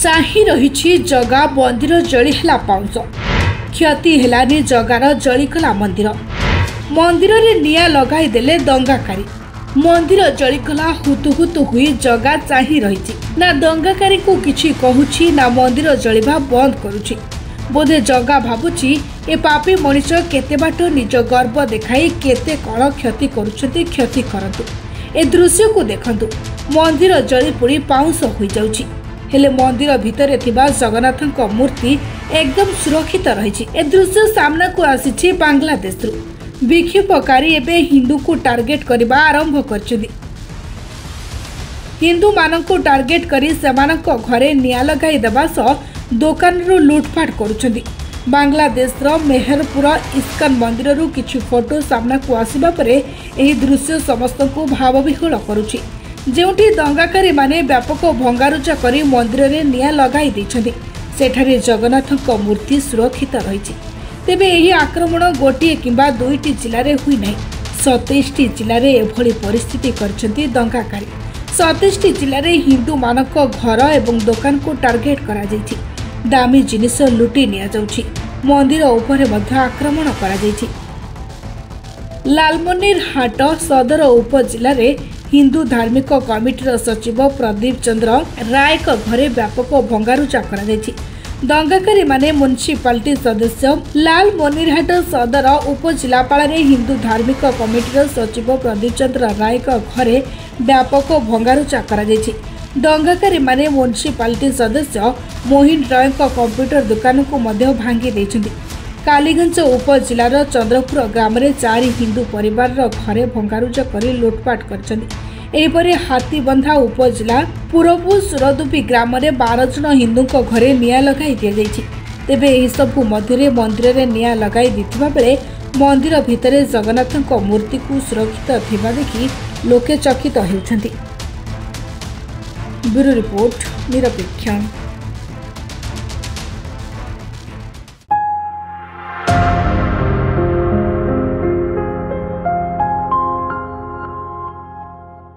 ଚାହିଁ ରହିଛି ଜଗା ମନ୍ଦିର ଜଳି ହେଲା ପାଉଁଶ। କ୍ଷତି ହେଲାନି ଜଗାର ଜଳିଗଲା ମନ୍ଦିର। ମନ୍ଦିରରେ ନିଆଁ ଲଗାଇଦେଲେ ଦଙ୍ଗାକାରୀ। ମନ୍ଦିର ଜଳିଗଲା ହୁତୁ ହୁତୁ ହୋଇ ଜଗା ଚାହିଁ ରହିଛି। ନା ଦଙ୍ଗାକାରୀକୁ କିଛି କହୁଛି ନା ମନ୍ଦିର ଜଳିବା ବନ୍ଦ କରୁଛି। ବୋଧେ ଜଗା ଭାବୁଛି ଏ ପାପୀ ମଣିଷ କେତେ ବାଟ ନିଜ ଗର୍ବ ଦେଖାଇ କେତେ କ'ଣ କ୍ଷତି କରୁଛନ୍ତି କ୍ଷତି କରନ୍ତୁ। ଏ ଦୃଶ୍ୟକୁ ଦେଖନ୍ତୁ। ମନ୍ଦିର ଜଳି ପୋଡ଼ି ପାଉଁଶ ହୋଇଯାଉଛି। ହେଲେ ମନ୍ଦିର ଭିତରେ ଥିବା ଜଗନ୍ନାଥଙ୍କ ମୂର୍ତ୍ତି ଏକଦମ ସୁରକ୍ଷିତ ରହିଛି। ଏ ଦୃଶ୍ୟ ସାମ୍ନାକୁ ଆସିଛି ବାଂଲାଦେଶରୁ। ବିକ୍ଷୋଭକାରୀ ଏବେ ହିନ୍ଦୁଙ୍କୁ ଟାର୍ଗେଟ କରିବା ଆରମ୍ଭ କରିଛନ୍ତି। ହିନ୍ଦୁମାନଙ୍କୁ ଟାର୍ଗେଟ କରି ସେମାନଙ୍କ ଘରେ ନିଆଁ ଲଗାଇ ଦେବା ସହ ଦୋକାନରୁ ଲୁଟପାଟ କରୁଛନ୍ତି। ବାଂଲାଦେଶର ମେହେରପୁର ଇସ୍କନ ମନ୍ଦିରରୁ କିଛି ଫଟୋ ସାମ୍ନାକୁ ଆସିବା ପରେ ଏହି ଦୃଶ୍ୟ ସମସ୍ତଙ୍କୁ ଭାବବିହ୍ୱଳ କରୁଛି। ଯେଉଁଠି ଦଙ୍ଗାକାରୀମାନେ ବ୍ୟାପକ ଭଙ୍ଗାରୁଜା କରି ମନ୍ଦିରରେ ନିଆଁ ଲଗାଇ ଦେଇଛନ୍ତି ସେଠାରେ ଜଗନ୍ନାଥଙ୍କ ମୂର୍ତ୍ତି ସୁରକ୍ଷିତ ରହିଛି। ତେବେ ଏହି ଆକ୍ରମଣ ଗୋଟିଏ କିମ୍ବା ଦୁଇଟି ଜିଲ୍ଲାରେ ହୋଇନାହିଁ ସତେଇଶଟି ଜିଲ୍ଲାରେ ଏଭଳି ପରିସ୍ଥିତି କରିଛନ୍ତି ଦଙ୍ଗାକାରୀ। ସତେଇଶଟି ଜିଲ୍ଲାରେ ହିନ୍ଦୁମାନଙ୍କ ଘର ଏବଂ ଦୋକାନକୁ ଟାର୍ଗେଟ କରାଯାଇଛି। ଦାମୀ ଜିନିଷ ଲୁଟି ନିଆଯାଉଛି। ମନ୍ଦିର ଉପରେ ମଧ୍ୟ ଆକ୍ରମଣ କରାଯାଇଛି। ଲାଲମନିର ହାଟ ସଦର ଉପଜିଲ୍ଲାରେ ହିନ୍ଦୁ ଧାର୍ମିକ କମିଟିର ସଚିବ ପ୍ରଦୀପ ଚନ୍ଦ୍ର ରାୟଙ୍କ ଘରେ ବ୍ୟାପକ ଭଙ୍ଗାରୁଜା କରାଯାଇଛି ଦଙ୍ଗାକାରୀମାନେ ମ୍ୟୁନିସିପାଲିଟି ସଦସ୍ୟ ଲାଲ ମନିରହାଟ ସଦର ଉପଜିଲ୍ଲାପାଳରେ ହିନ୍ଦୁ ଧାର୍ମିକ କମିଟିର ସଚିବ ପ୍ରଦୀପ ଚନ୍ଦ୍ର ରାୟଙ୍କ ଘରେ ବ୍ୟାପକ ଭଙ୍ଗାରୁଜା କରାଯାଇଛି ଦଙ୍ଗାକାରୀମାନେ ମ୍ୟୁନିସିପାଲିଟି ସଦସ୍ୟ ମୋହିନ ରୟଙ୍କ କମ୍ପ୍ୟୁଟର ଦୋକାନକୁ ମଧ୍ୟ ଭାଙ୍ଗି ଦେଇଛନ୍ତି କାଲିଗଞ୍ଜ ଉପଜିଲ୍ଲାର ଚନ୍ଦ୍ରପୁର ଗ୍ରାମରେ ଚାରି ହିନ୍ଦୁ ପରିବାରର ଘରେ ଭଙ୍ଗାରୁଜା କରି ଲୁଟପାଟ କରିଛନ୍ତି। ଏହିପରି ହାତୀବନ୍ଧା ଉପଜିଲ୍ଲା ପୁରବୁ ସୁରଦୁପି ଗ୍ରାମରେ ବାର ଜଣ ହିନ୍ଦୁଙ୍କ ଘରେ ନିଆଁ ଲଗାଇ ଦିଆଯାଇଛି। ତେବେ ଏହିସବୁ ମଧ୍ୟରେ ମନ୍ଦିରରେ ନିଆଁ ଲଗାଇ ଦେଇଥିବା ବେଳେ ମନ୍ଦିର ଭିତରେ ଜଗନ୍ନାଥଙ୍କ ମୂର୍ତ୍ତିକୁ ସୁରକ୍ଷିତ ଥିବା ଦେଖି ଲୋକେ ଚକିତ ହେଉଛନ୍ତି। ବ୍ୟୁରୋ ରିପୋର୍ଟ ନିରପେକ୍ଷ।